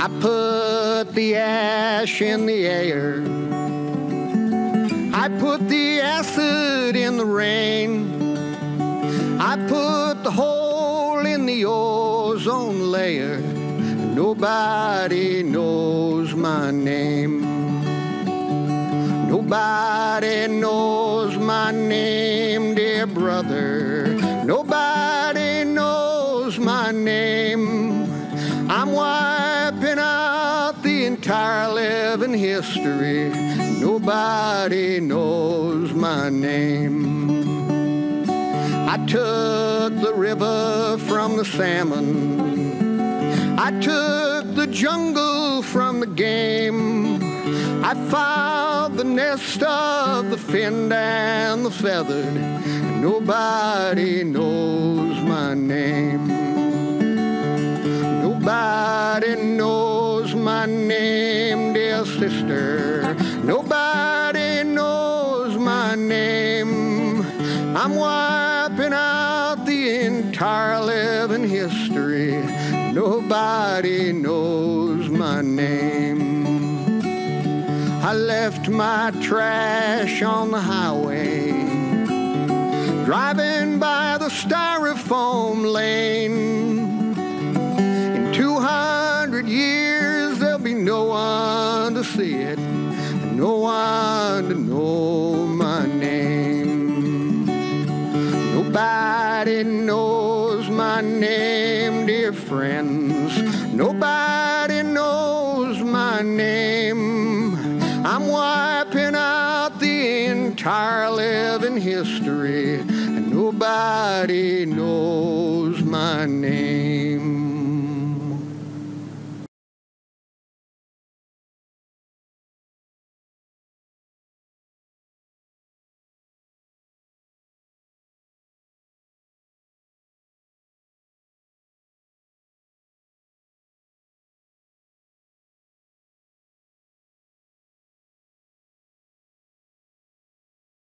I put the ash in the air. I put the acid in the rain. I put the hole in the ozone layer. Nobody knows my name. Nobody knows my name, dear brother. Nobody knows my name. I'm the entire living history. Nobody knows my name. I took the river from the salmon. I took the jungle from the game. I found the nest of the finned and the feathered. Nobody knows my name. Nobody my name, dear sister. Nobody knows my name. I'm wiping out the entire living history. Nobody knows my name. I left my trash on the highway, driving by the styrofoam lane. See it, no one to know my name. Nobody knows my name, dear friends. Nobody knows my name. I'm wiping out the entire living history, and nobody knows my name.